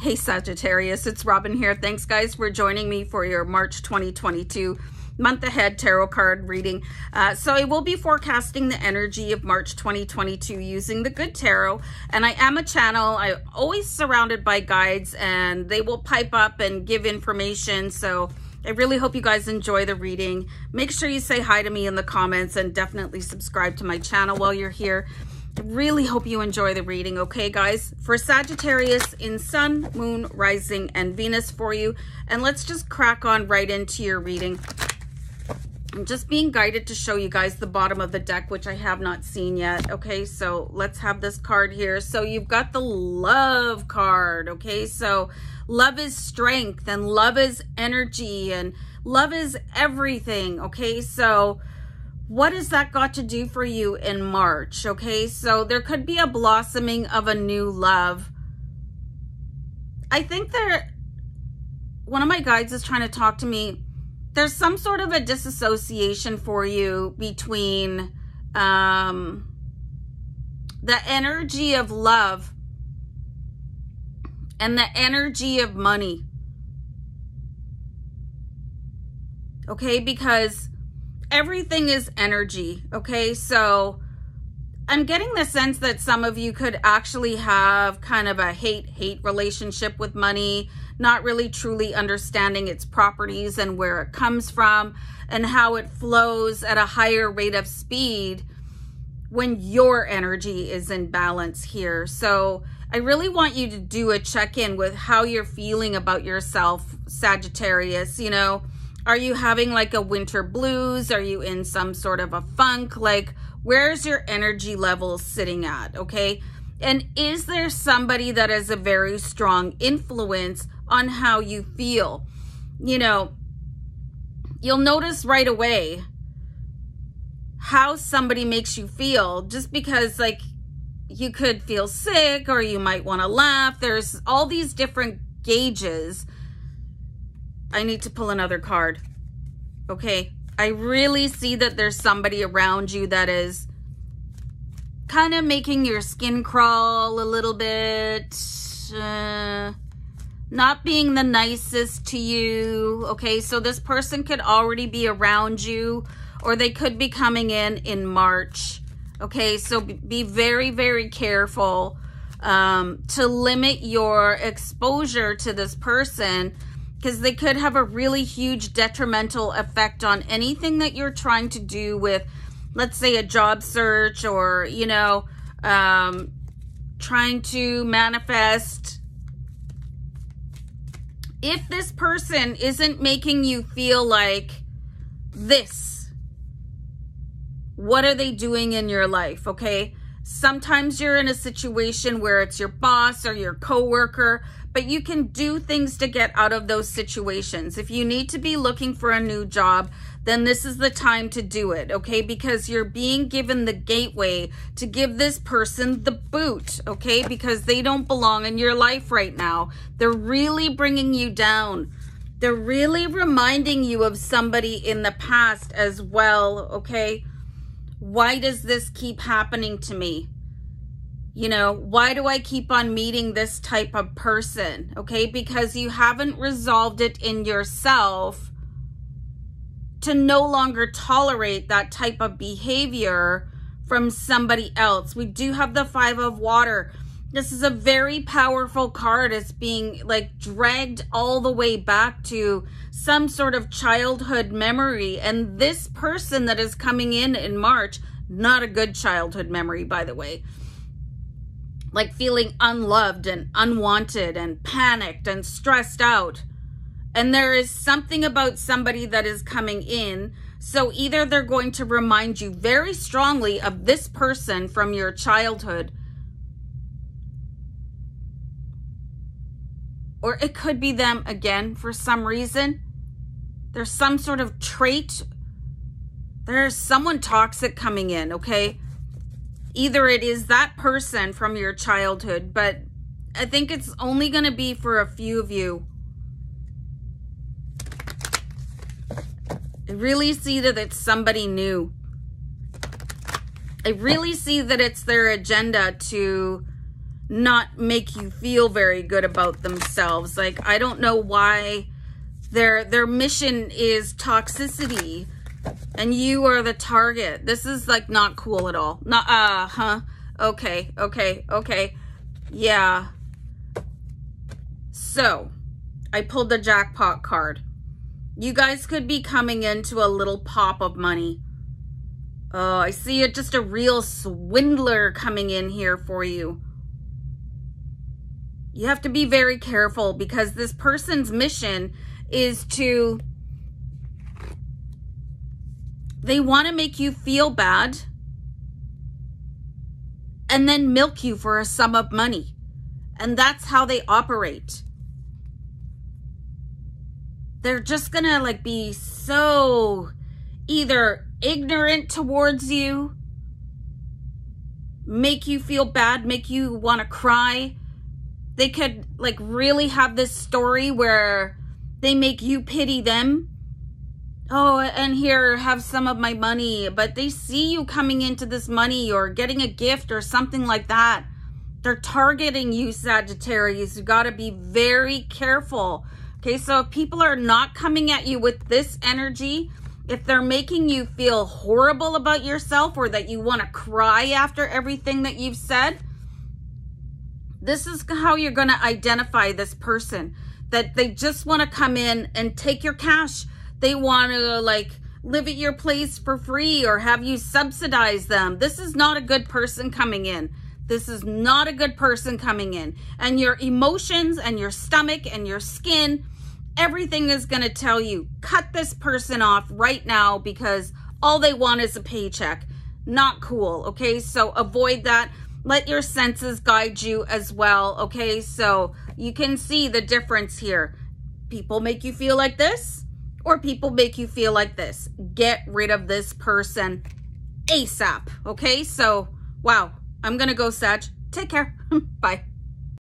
Hey Sagittarius, it's Robin here. Thanks guys for joining me for your March 2022 month ahead tarot card reading. Uh, so I will be forecasting the energy of March 2022 using the Good Tarot. And I am a channel. I'm always surrounded by guides and they will pipe up and give information. So I really hope you guys enjoy the reading. Make sure you say hi to me in the comments and definitely subscribe to my channel while you're here. Really hope you enjoy the reading, okay, guys? For Sagittarius in Sun, Moon, Rising, and Venus for you. And let's just crack on right into your reading. I'm just being guided to show you guys the bottom of the deck, which I have not seen yet. Okay, so let's have this card here. So you've got the love card. Okay, so love is strength and love is energy and love is everything. Okay, so what has that got to do for you in March? Okay, so there could be a blossoming of a new love. I think that one of my guides is trying to talk to me there's some sort of a disassociation for you between um, the energy of love and the energy of money. Okay, because everything is energy. Okay, so I'm getting the sense that some of you could actually have kind of a hate hate relationship with money not really truly understanding its properties and where it comes from and how it flows at a higher rate of speed when your energy is in balance here. So I really want you to do a check-in with how you're feeling about yourself, Sagittarius. You know, are you having like a winter blues? Are you in some sort of a funk? Like, where's your energy level sitting at? Okay. And is there somebody that has a very strong influence on how you feel. You know, you'll notice right away how somebody makes you feel just because like you could feel sick or you might want to laugh. There's all these different gauges. I need to pull another card. Okay. I really see that there's somebody around you that is kind of making your skin crawl a little bit. Uh, not being the nicest to you. Okay, so this person could already be around you or they could be coming in in March. Okay, so be very, very careful um, to limit your exposure to this person because they could have a really huge detrimental effect on anything that you're trying to do with, let's say, a job search or, you know, um, trying to manifest if this person isn't making you feel like this, what are they doing in your life? Okay. Sometimes you're in a situation where it's your boss or your coworker, but you can do things to get out of those situations. If you need to be looking for a new job, then this is the time to do it, okay? Because you're being given the gateway to give this person the boot, okay? Because they don't belong in your life right now. They're really bringing you down. They're really reminding you of somebody in the past as well, okay? Why does this keep happening to me? You know, why do I keep on meeting this type of person? Okay, because you haven't resolved it in yourself to no longer tolerate that type of behavior from somebody else. We do have the five of water. This is a very powerful card. It's being like dragged all the way back to some sort of childhood memory. And this person that is coming in in March, not a good childhood memory, by the way. Like feeling unloved and unwanted and panicked and stressed out and there is something about somebody that is coming in. So either they're going to remind you very strongly of this person from your childhood, or it could be them again for some reason. There's some sort of trait. There's someone toxic coming in, okay? Either it is that person from your childhood, but I think it's only going to be for a few of you I really see that it's somebody new. I really see that it's their agenda to not make you feel very good about themselves. Like, I don't know why their their mission is toxicity and you are the target. This is like not cool at all. Not uh huh. Okay, okay, okay. Yeah. So, I pulled the jackpot card. You guys could be coming into a little pop of money. Oh, I see it just a real swindler coming in here for you. You have to be very careful because this person's mission is to they want to make you feel bad and then milk you for a sum of money. And that's how they operate. They're just going to like be so either ignorant towards you, make you feel bad, make you want to cry. They could like really have this story where they make you pity them. Oh, and here, have some of my money. But they see you coming into this money or getting a gift or something like that. They're targeting you, Sagittarius. You got to be very careful. Okay, so if people are not coming at you with this energy, if they're making you feel horrible about yourself or that you want to cry after everything that you've said, this is how you're going to identify this person that they just want to come in and take your cash. They want to like live at your place for free or have you subsidize them. This is not a good person coming in. This is not a good person coming in. And your emotions and your stomach and your skin, everything is going to tell you cut this person off right now because all they want is a paycheck. Not cool. Okay. So avoid that. Let your senses guide you as well. Okay. So you can see the difference here. People make you feel like this or people make you feel like this. Get rid of this person ASAP. Okay, so wow, I'm to go, Sag. Take care. Bye.